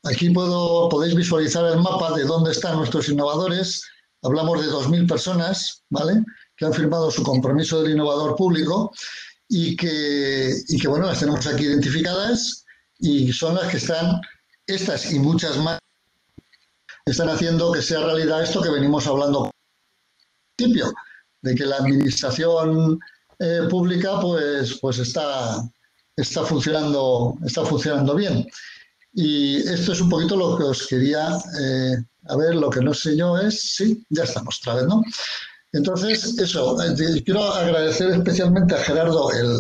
C: Aquí puedo, podéis visualizar el mapa de dónde están nuestros innovadores. Hablamos de 2.000 personas, ¿vale? Que han firmado su compromiso del innovador público y que, y que, bueno, las tenemos aquí identificadas y son las que están, estas y muchas más, están haciendo que sea realidad esto que venimos hablando al principio, de que la administración eh, pública pues, pues está, está, funcionando, está funcionando bien. Y esto es un poquito lo que os quería, eh, a ver, lo que no sé yo es, sí, ya estamos otra vez, ¿no? Entonces, eso, eh, quiero agradecer especialmente a Gerardo el,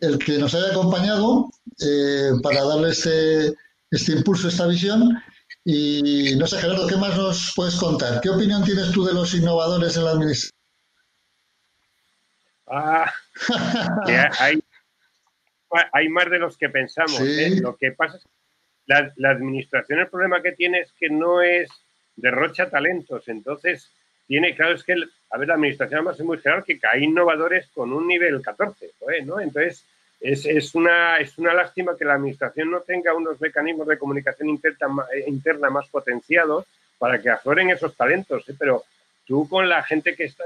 C: el, que nos haya acompañado eh, para darle este, este impulso, esta visión. Y no sé, Gerardo, ¿qué más nos puedes contar? ¿Qué opinión tienes tú de los innovadores en la administración?
B: Ah, hay, hay más de los que pensamos. Lo que pasa es que la, administración el problema que tiene es que no es derrocha talentos, entonces tiene, claro, es que, a ver, la administración además es muy jerárquica, hay innovadores con un nivel 14, ¿no? Entonces, es, es, una, es una lástima que la administración no tenga unos mecanismos de comunicación interna, eh, interna más potenciados para que afloren esos talentos, ¿eh? pero tú con la gente que está,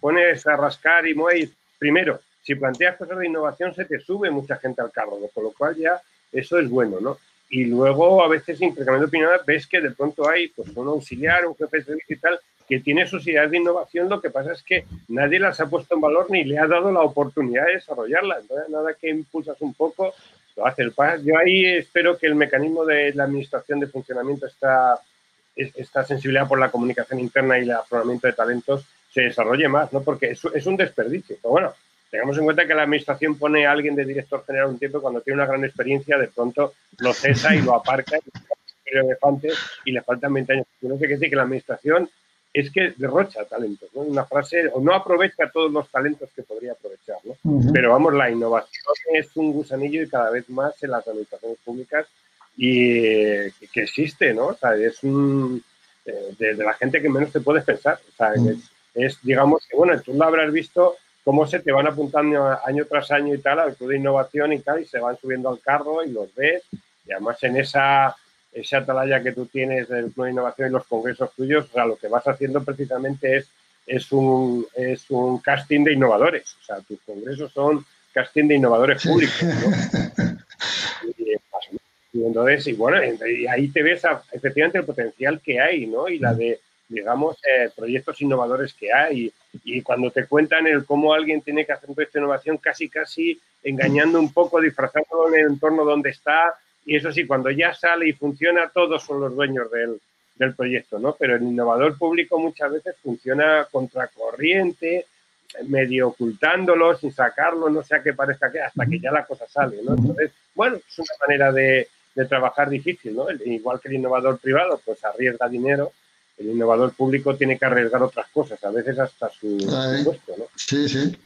B: pones a rascar y mueves, primero, si planteas cosas de innovación se te sube mucha gente al carro, con lo cual ya eso es bueno, ¿no? y luego a veces intercambiando opiniones ves que de pronto hay pues un auxiliar, un jefe de servicio y tal, que tiene ideas de innovación, lo que pasa es que nadie las ha puesto en valor ni le ha dado la oportunidad de desarrollarla. Entonces, nada que impulsas un poco, lo hace el Yo ahí espero que el mecanismo de la administración de funcionamiento, esta, esta sensibilidad por la comunicación interna y el afloramiento de talentos se desarrolle más, ¿no? Porque es, es un desperdicio. Pero bueno, Tengamos en cuenta que la administración pone a alguien de director general un tiempo cuando tiene una gran experiencia, de pronto lo cesa y lo aparca y le faltan 20 años. Yo no sé qué decir que la administración es que derrocha talentos, ¿no? Una frase, o no aprovecha todos los talentos que podría aprovechar, ¿no? Pero vamos, la innovación es un gusanillo y cada vez más en las administraciones públicas y que existe, ¿no? O sea, es un, eh, de, la gente que menos te puedes pensar. O sea, es, es, digamos, que bueno, tú lo habrás visto cómo se te van apuntando año tras año y tal al club de innovación y tal, y se van subiendo al carro y los ves. Y además en esa, esa atalaya que tú tienes del Club de Innovación y los congresos tuyos, o sea, lo que vas haciendo precisamente es, es, un, es un casting de innovadores. O sea, tus congresos son casting de innovadores públicos, ¿no? y, entonces, y bueno, y ahí te ves efectivamente el potencial que hay, ¿no? Y la de, digamos, eh, proyectos innovadores que hay. Y, cuando te cuentan el cómo alguien tiene que hacer un proyecto de innovación, casi, casi engañando un poco, disfrazándolo en el entorno donde está, y eso sí, cuando ya sale y funciona, todos son los dueños del, del proyecto, ¿no? Pero el innovador público muchas veces funciona contracorriente, medio ocultándolo, sin sacarlo, no sea que parezca que hasta que ya la cosa sale, ¿no? Entonces, bueno, es una manera de, de trabajar difícil, ¿no? Igual que el innovador privado, pues arriesga dinero, el innovador público tiene que arriesgar otras cosas, a veces hasta su puesto, ¿no?
C: Sí, sí.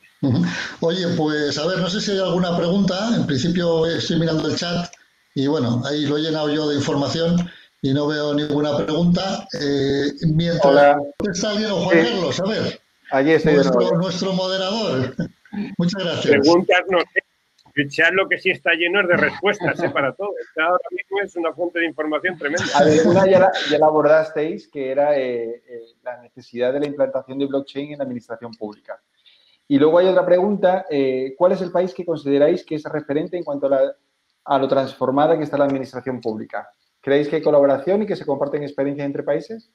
C: Oye, pues a ver, no sé si hay alguna pregunta. En principio estoy mirando el chat y bueno, ahí lo he llenado yo de información y no veo ninguna pregunta. Eh, mientras
A: Hola.
C: está alguien o Juan Carlos, a ver.
A: Allí estoy
C: nuestro, nuestro moderador. Muchas gracias.
B: Preguntas no sé. El chat lo que sí está lleno es de respuestas ¿eh? para todo. Está ahora mismo es una fuente de información tremenda.
A: A ver, una ya la, ya la abordasteis, que era eh, eh, la necesidad de la implantación de blockchain en la administración pública. Y luego hay otra pregunta, eh, ¿cuál es el país que consideráis que es referente en cuanto a, la, a, lo transformada que está la administración pública? ¿Creéis que hay colaboración y que se comparten experiencias entre países?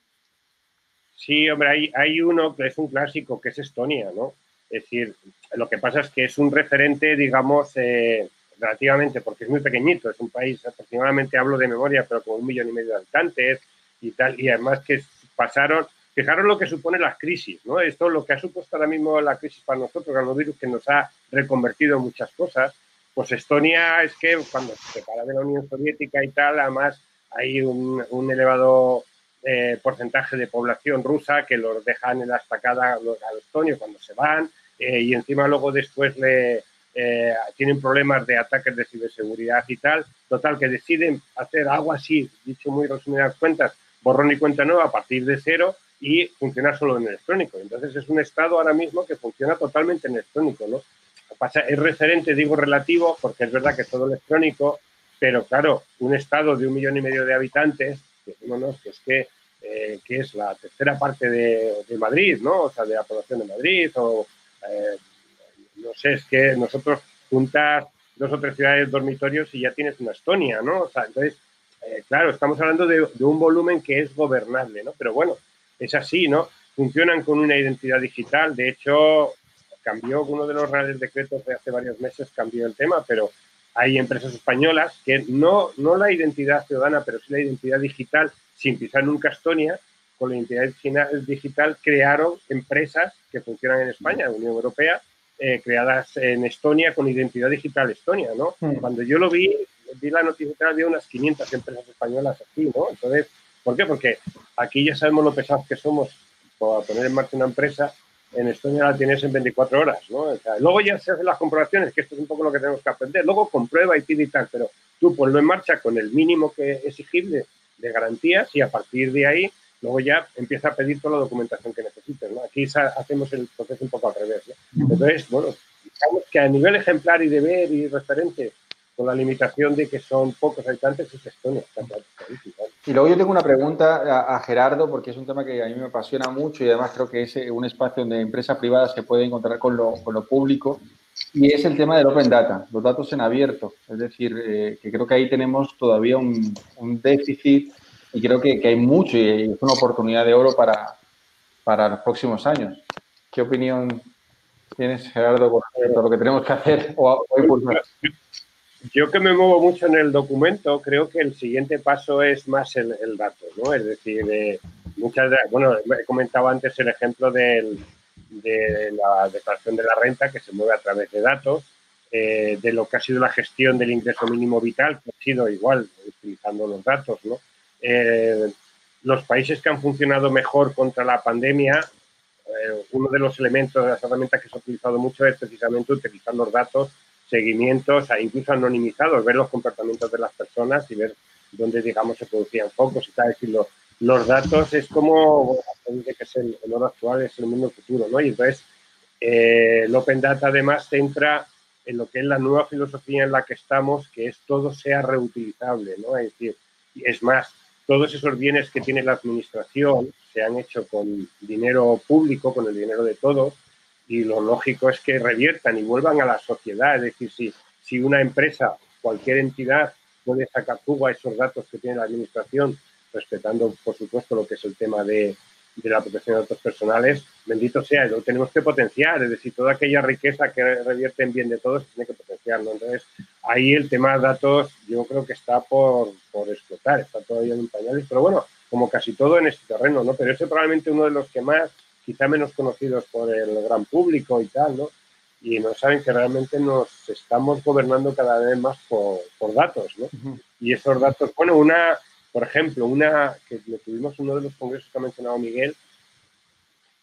B: Sí, hombre, hay, uno que es un clásico, que es Estonia, ¿no? Es decir, lo que pasa es que es un referente, digamos, eh, relativamente, porque es muy pequeñito, es un país aproximadamente, hablo de memoria, pero con un millón y medio de habitantes y tal, y además que pasaron, fijaros lo que supone las crisis, ¿no? Esto lo que ha supuesto ahora mismo la crisis para nosotros, el virus que nos ha reconvertido en muchas cosas, pues Estonia es que cuando se separa de la Unión Soviética y tal, además hay un, elevado eh, porcentaje de población rusa que los dejan en la estacada a los estonios cuando se van eh, y encima luego después le eh, tienen problemas de ataques de ciberseguridad y tal. Total, que deciden hacer algo así, dicho muy resumidas cuentas, borrón y cuenta nueva a partir de cero y funcionar solo en electrónico. Entonces es un estado ahora mismo que funciona totalmente en electrónico, ¿no? Es referente, digo relativo, porque es verdad que es todo electrónico, pero claro, un estado de un millón y medio de habitantes decimos que es que, eh, que, es la tercera parte de, de, Madrid, ¿no? O sea, de la población de Madrid, o eh, no sé, es que nosotros juntas dos o tres ciudades dormitorios y ya tienes una Estonia, ¿no? O sea, entonces, eh, claro, estamos hablando de, un volumen que es gobernable, ¿no? Pero bueno, es así, ¿no? Funcionan con una identidad digital, de hecho, cambió uno de los reales decretos de hace varios meses, cambió el tema, pero hay empresas españolas que no, no la identidad ciudadana, pero sí la identidad digital, sin pisar nunca Estonia, con la identidad digital crearon empresas que funcionan en España, Unión Europea, eh, creadas en Estonia con identidad digital Estonia, ¿no? Mm. Cuando yo lo vi, vi la noticia que había unas 500 empresas españolas aquí, ¿no? Entonces, ¿por qué? Porque aquí ya sabemos lo pesados que somos para poner en marcha una empresa en Estonia la tienes en 24 horas, ¿no? O sea, luego ya se hacen las comprobaciones, que esto es un poco lo que tenemos que aprender. Luego comprueba y pide y tal, pero tú ponlo en marcha con el mínimo que exigible de garantías y a partir de ahí luego ya empieza a pedir toda la documentación que necesites, ¿no? Aquí hacemos el proceso un poco al revés, ¿no? Entonces, bueno, digamos que a nivel ejemplar y deber y referente con la limitación de que son pocos habitantes, es Estonia.
A: Y luego yo tengo una pregunta a, Gerardo, porque es un tema que a mí me apasiona mucho y además creo que es eh, un espacio donde empresa privada se puede encontrar con lo, con lo público, y es el tema del Open Data, los datos en abierto. Es decir, eh, que creo que ahí tenemos todavía un, déficit y creo que, hay mucho y es una oportunidad de oro para, para los próximos años. ¿Qué opinión tienes, Gerardo, con lo que tenemos que hacer o impulsar?
B: Yo que me muevo mucho en el documento, creo que el siguiente paso es más el, el dato, ¿no? Es decir, eh, muchas de, bueno, he comentado antes el ejemplo del, de la declaración de la renta que se mueve a través de datos, eh, de lo que ha sido la gestión del ingreso mínimo vital, que ha sido igual, utilizando los datos, ¿no? Eh, los países que han funcionado mejor contra la pandemia, eh, uno de los elementos de las herramientas que se ha utilizado mucho es precisamente utilizar los datos seguimientos, incluso anonimizados, ver los comportamientos de las personas y ver dónde, digamos, se producían focos y tal. Es decir, los datos es como, bueno, que es el, el oro actual, es el mundo futuro, ¿no? Y entonces, eh, el Open Data además centra en lo que es la nueva filosofía en la que estamos, que es todo sea reutilizable, ¿no? Es decir, Es más, todos esos bienes que tiene la administración se han hecho con dinero público, con el dinero de todos, y lo lógico es que reviertan y vuelvan a la sociedad. Es decir, si, si una empresa, cualquier entidad puede sacar jugo a esos datos que tiene la administración, respetando, por supuesto, lo que es el tema de, de la protección de datos personales, bendito sea, lo tenemos que potenciar, es decir, toda aquella riqueza que revierte en bien de todos tiene que potenciarlo. Entonces, ahí el tema de datos yo creo que está por, por explotar, está todavía en pañales, pero bueno, como casi todo en este terreno, ¿no? Pero ese es probablemente uno de los que más, quizá menos conocidos por el gran público y tal, ¿no? Y no saben que realmente nos estamos gobernando cada vez más por, por datos, ¿no? Y esos datos, bueno, una, por ejemplo, una que lo tuvimos en uno de los congresos que ha mencionado Miguel,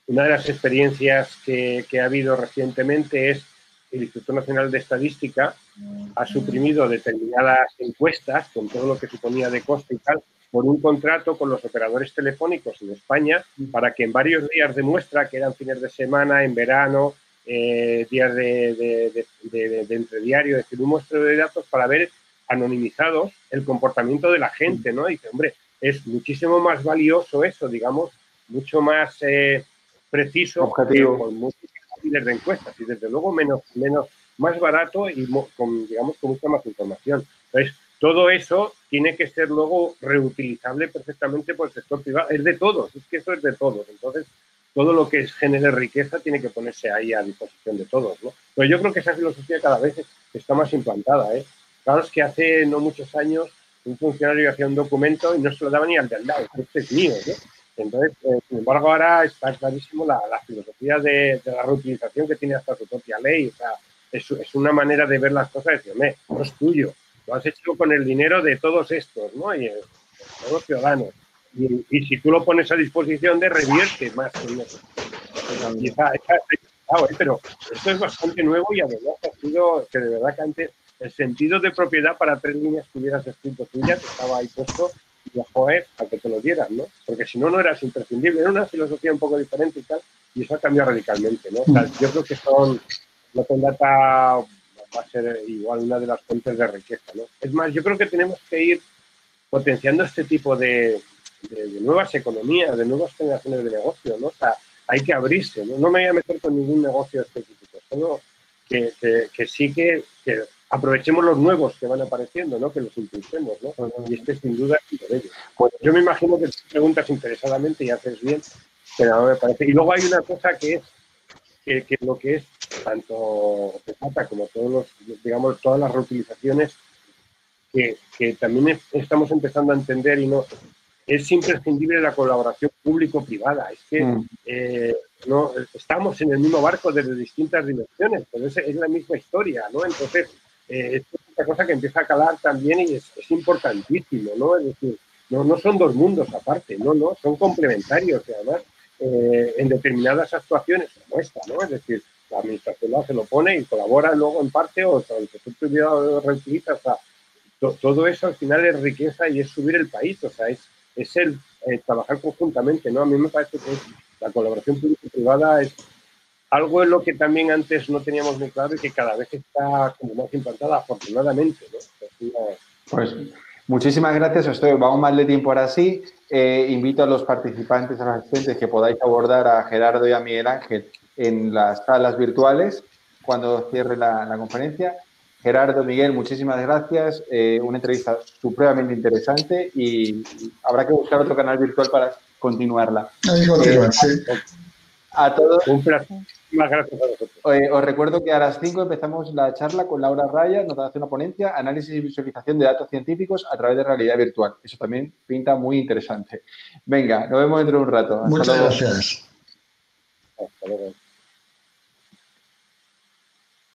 B: una de las experiencias que, que, ha habido recientemente es el Instituto Nacional de Estadística ha suprimido determinadas encuestas con todo lo que suponía de coste y tal por un contrato con los operadores telefónicos en España para que en varios días de muestra, que eran fines de semana, en verano, eh, días de, de, de, de, entrediario, es decir, un muestreo de datos para ver anonimizados el comportamiento de la gente, ¿no? Y dice, hombre, es muchísimo más valioso eso, digamos, mucho más eh, preciso
A: Objetivo.
B: con muchos de encuestas y desde luego menos, menos, más barato y con, digamos, con mucha más información. Entonces, todo eso tiene que ser luego reutilizable perfectamente por el sector privado. Es de todos, es que eso es de todos. Entonces, todo lo que genere riqueza tiene que ponerse ahí a disposición de todos, ¿no? Pero yo creo que esa filosofía cada vez está más implantada, ¿eh? Claro, es que hace no muchos años un funcionario hacía un documento y no se lo daba ni al de al lado, este es mío. Entonces, eh, sin embargo, ahora está clarísimo la, la filosofía de, la reutilización que tiene hasta su propia ley. O sea, es, es una manera de ver las cosas y decir, no es tuyo, lo has hecho con el dinero de todos estos, ¿no? Y de todos los ciudadanos. Y, si tú lo pones a disposición de revierte más eso. Quizá, claro, pero esto es bastante nuevo y además ha sido que de verdad que antes el sentido de propiedad para tres líneas que hubieras escrito tuyas estaba ahí puesto y joder, a que te lo dieran, ¿no? Porque si no, no eras imprescindible. Era una filosofía un poco diferente y tal, y eso ha cambiado radicalmente, ¿no? O sea, yo creo que son, la Data va a ser igual una de las fuentes de riqueza, ¿no? Es más, yo creo que tenemos que ir potenciando este tipo de, de, nuevas economías, de nuevas generaciones de negocio, ¿no? Hay que abrirse, ¿no? Me voy a meter con ningún negocio específico, solo que, sí que, aprovechemos los nuevos que van apareciendo, ¿no? Que los impulsemos, ¿no? Y este sin duda es uno de ellos. Pues yo me imagino que preguntas interesadamente y haces bien, pero no me parece. Y luego hay una cosa que es que lo que es tanto Pepata como todos los, digamos, todas las reutilizaciones que, que también estamos empezando a entender y no es imprescindible la colaboración público-privada. Es que mm. eh, no, estamos en el mismo barco desde distintas dimensiones, pero es, es la misma historia, ¿no? Entonces, eh, es una cosa que empieza a calar también y es, es importantísimo, ¿no? Es decir, no, no, son dos mundos aparte, no, no, son complementarios y además eh, en determinadas actuaciones como esta, ¿no? Es decir, la administración se lo pone y colabora luego en parte o el sector privado reutiliza, o sea, to, todo eso al final es riqueza y es subir el país, o sea, es, es el eh, trabajar conjuntamente, ¿no? A mí me parece que la colaboración público-privada es algo en lo que también antes no teníamos muy claro y que cada vez está como más implantada, afortunadamente. ¿no?
A: Pues muchísimas gracias. Estoy, vamos más de tiempo ahora sí. Eh, invito a los participantes, a los asistentes, que podáis abordar a Gerardo y a Miguel Ángel en las salas virtuales cuando cierre la, la conferencia. Gerardo, Miguel, muchísimas gracias. Eh, una entrevista supremamente interesante y, habrá que buscar otro canal virtual para continuarla.
C: Ahí continúa, eh, sí.
A: A todos.
B: Un placer. Muchas gracias a vosotros.
A: Eh, os recuerdo que a las 5 empezamos la charla con Laura Raya, nos hace una ponencia, análisis y visualización de datos científicos a través de realidad virtual. Eso también pinta muy interesante. Venga, nos vemos dentro de un rato.
C: Hasta Muchas luego. gracias.
B: Hasta luego.